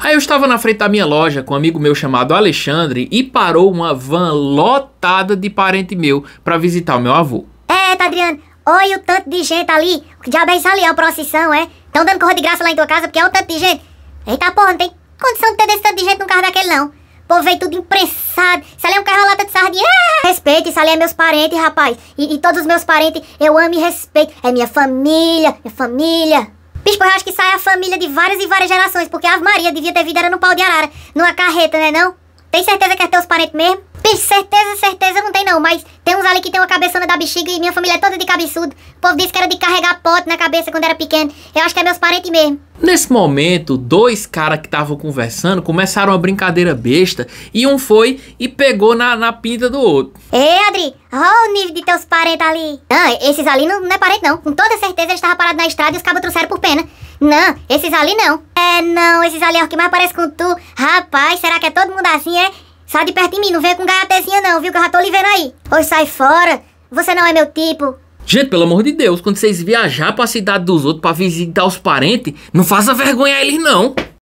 Aí eu estava na frente da minha loja com um amigo meu chamado Alexandre e parou uma van lotada de parente meu para visitar o meu avô. É, Adriano, olha o tanto de gente ali. O que diabo é isso ali? É uma procissão, é? Estão dando corra de graça lá em tua casa porque é o tanto de gente. Eita porra, não tem condição de ter desse tanto de gente no carro daquele não. Povo veio tudo imprensado. Isso ali é um carro lata de sardinha. Ah, respeito, isso ali é meus parentes, rapaz. E, e todos os meus parentes eu amo e respeito. É minha família, minha família. Bicho, eu acho que sai a família de várias e várias gerações, porque a Maria devia ter vindo era no pau de arara, numa carreta, né não? Tem certeza que é teus parentes mesmo? Certeza, certeza não tem não, mas tem uns ali que tem uma cabeçona da bexiga e minha família é toda de cabeçudo. O povo disse que era de carregar pote na cabeça quando era pequeno. Eu acho que é meus parentes mesmo. Nesse momento, dois caras que estavam conversando começaram uma brincadeira besta e um foi e pegou na, na pinta do outro. Ei, Adri, olha o nível de teus parentes ali. Não, esses ali não, não é parente não. Com toda certeza eles estavam parados na estrada e os cabos trouxeram por pena. Não, esses ali não. É, não, esses ali é o que mais parece com tu. Rapaz, será que é todo mundo assim, é? Sai de perto de mim, não vem com gaiatezinha não, viu? Que eu já tô lhe vendo aí. Oi, sai fora. Você não é meu tipo. Gente, pelo amor de Deus, quando vocês viajar pra cidade dos outros pra visitar os parentes, não faça vergonha a eles não.